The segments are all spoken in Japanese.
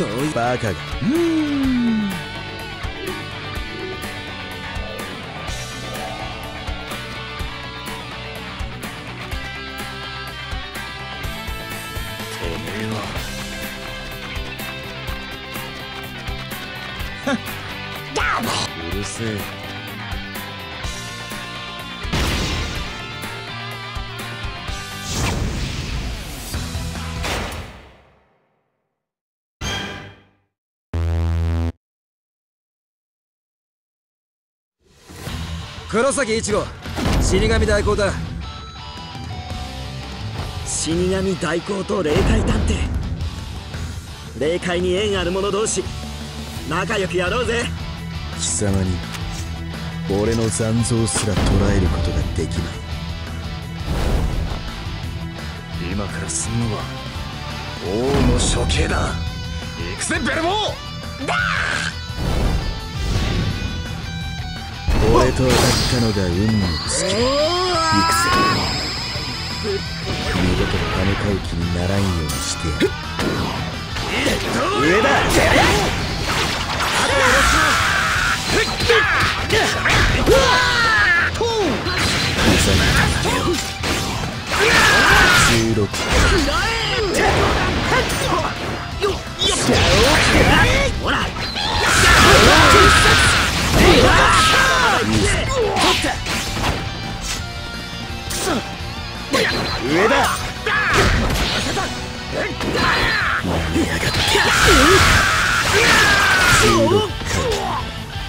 どういバカがうん黒崎一護。死神代行だ。死神代行と霊界探偵。霊界に縁ある者同士。仲良くやろうぜ。貴様に俺の残像すら捉えることができない。今からすんのは王の処刑だ。行くぜベルボー！だ俺と当たったのが運の尽き行くぜ二度と金買う気にならんようにしてやる上だ16ほら。上だ。16回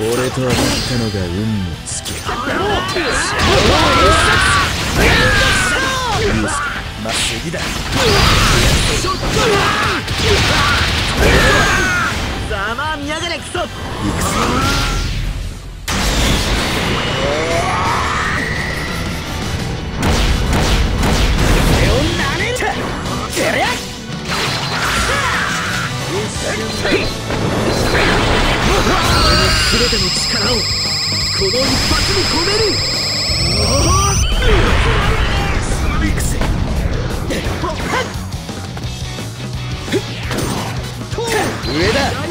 俺と当たったのが運の尽きまっすぐだざまあ見やがれクソ。行くぜ力をこの一発に込める。行くぜ上だ。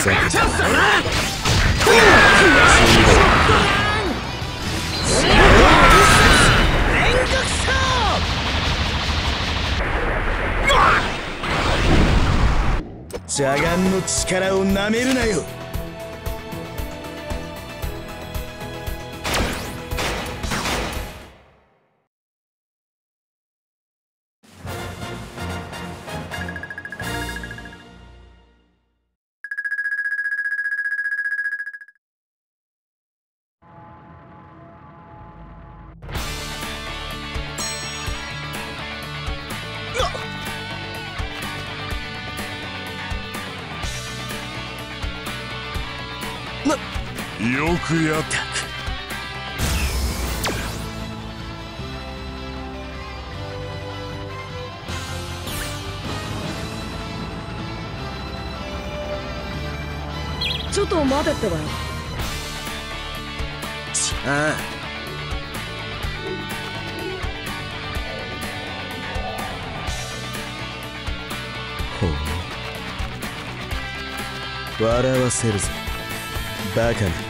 ふざけた邪眼の力をなめるなよ。よくやった。ちょっと待てってばよ。あほう。笑わせるぜバカな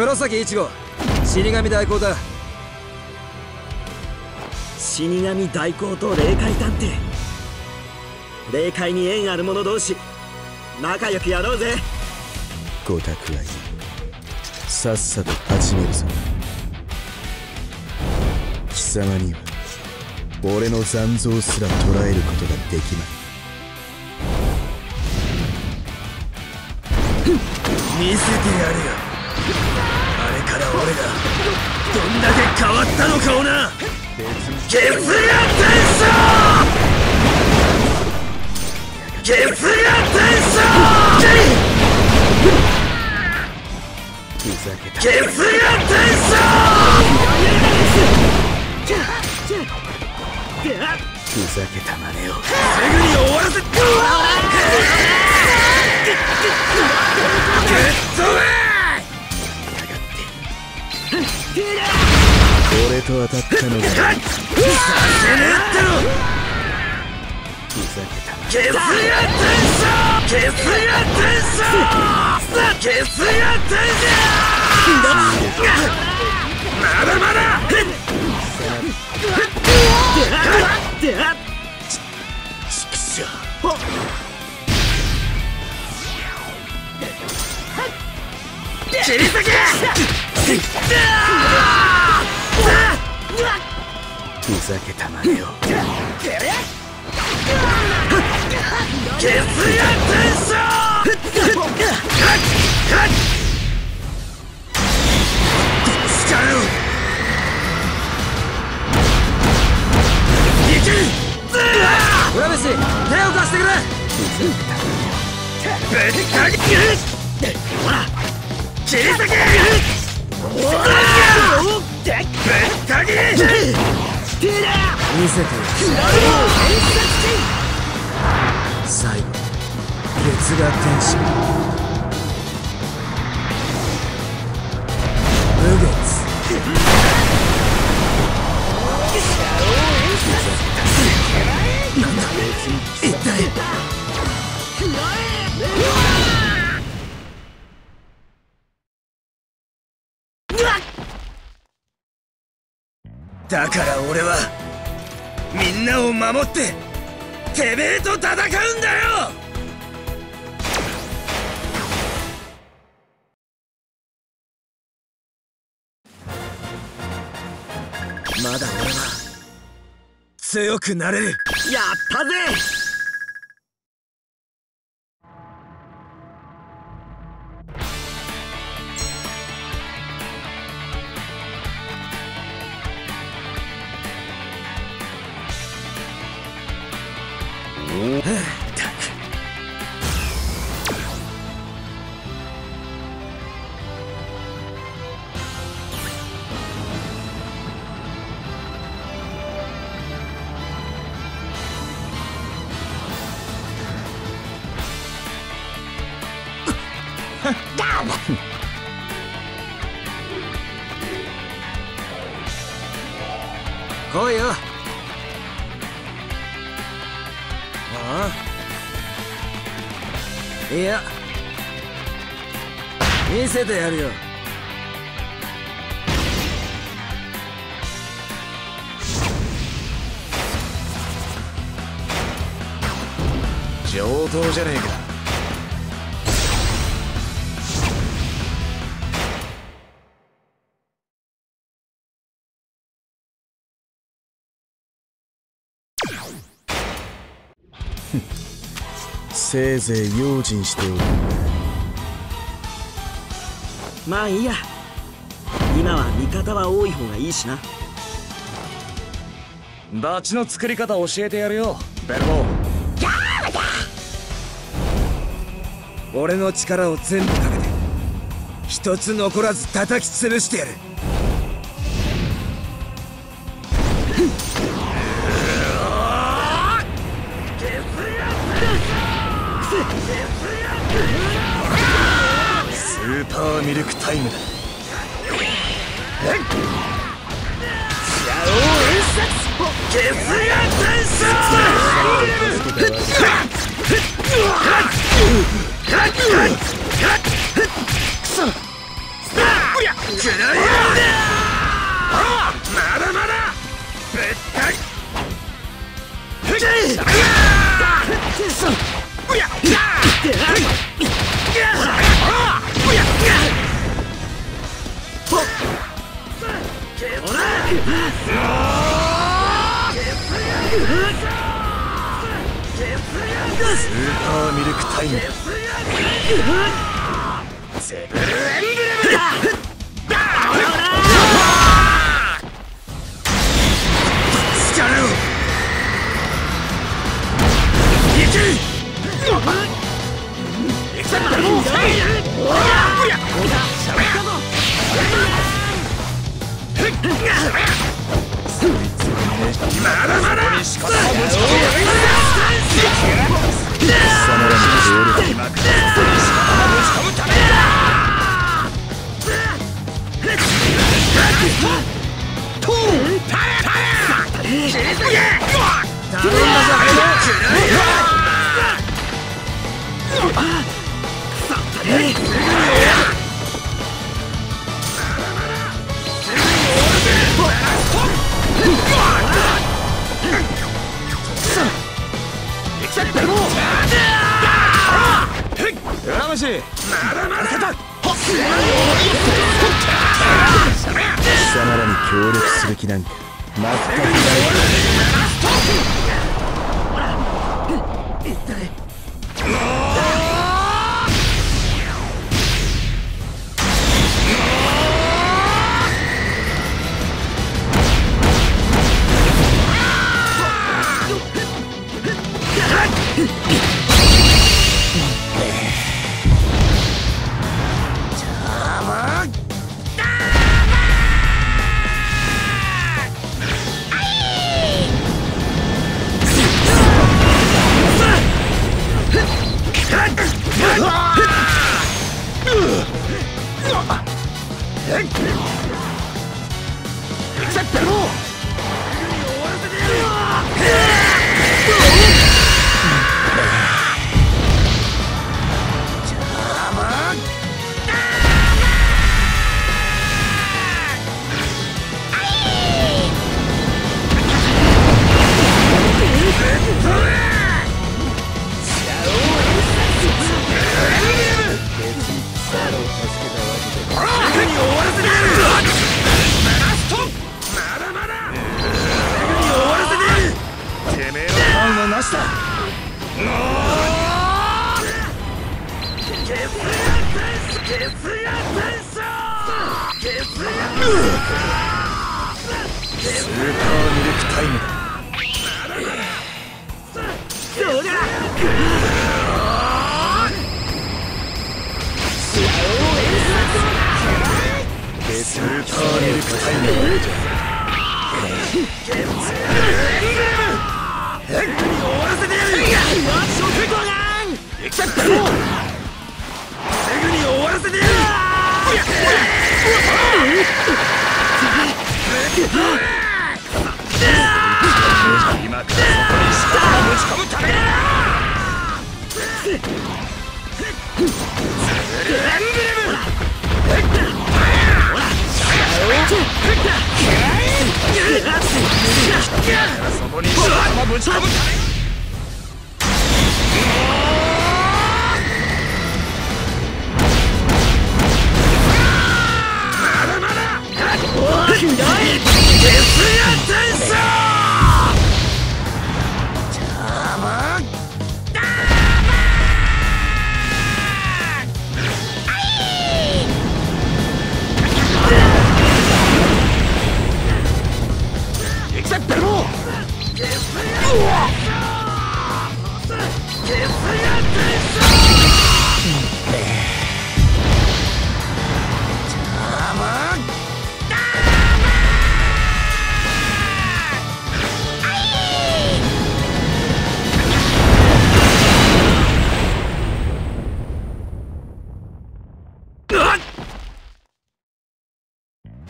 黒崎一護。死神代行だ。死神代行と霊界探偵。霊界に縁ある者同士。仲良くやろうぜ。ごたくらいさっさと始めるぞ。貴様には俺の残像すら捉えることができまい。見せてやるよから俺がどんだけ変わったのかをな。ゲツが天使ゲツが天使ふざけたゲツが天ふざけた真似をすぐに終わらせグッドウェイ俺と当たったのがめさせねえってのふざけたゲスが天使ゲスが天使ゲスが天使まだまだ畜生切り裂けざけた真似をゲスが天使力を行け浦飯手を貸してくれぶった切るほら切り裂けぶっ見せてやる。最後に月が天使。だから俺はみんなを守っててめえと戦うんだよ！まだ俺は強くなれる。やったぜ！いや。見せてやるよ。上等じゃねえか。せいぜい用心しておくまあいいや。今は味方は多い方がいいしな。バチの作り方教えてやるよベルボ俺の力を全部かけて一つ残らず叩き潰してやるミルクタイムだ Yeah! Oh!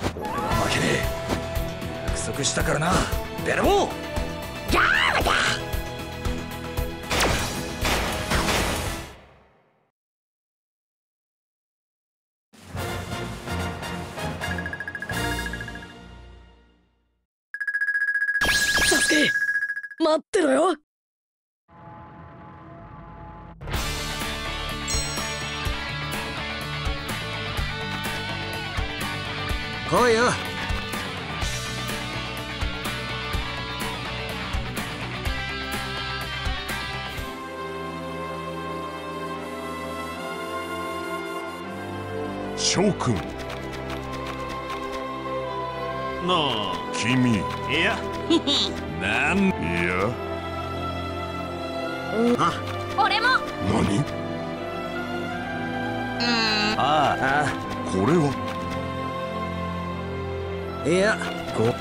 負けねえ。約束したからな。ベルボーガーだ待ってろよ。こうよ。諸君なあ君。いや。なん。いや。あ。俺も。何？ああ。これは？いやこ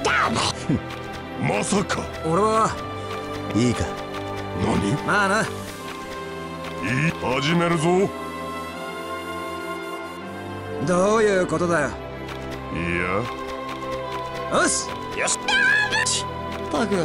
まさか。俺はいいか。何？まあな。いい始めるぞ。どういうことだよ。いや。よし。よし。ったく